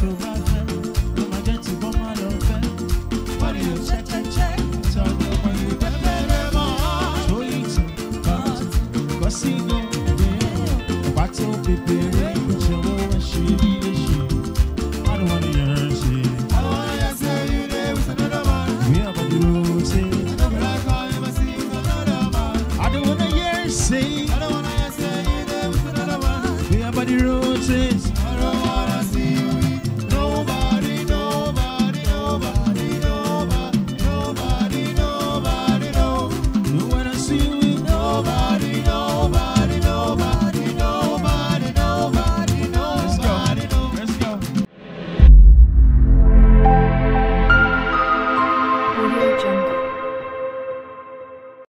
tó bá fẹ́ ló máa jẹ́ tí wọ́n máa lọ fẹ́. wọ́n ní o ṣẹ́kẹ́ṣẹ́ ìtọ́jú ọmọ ìlú pẹ́pẹ́rẹ́ mọ́. sóyè tó bá gbọ́ sí iná ìgbé ọ̀pá tó bèbèrè ìjọwọ́ ẹ̀ṣẹ̀ bí ẹ̀ṣẹ̀. I don't wanna hear her say. I wanna say you dey with another man. We have a new say. I don't feel like I ever see another man. I don't wanna hear her. I don't wanna hear say you dey with another man. We have a new say. Audio Jungle.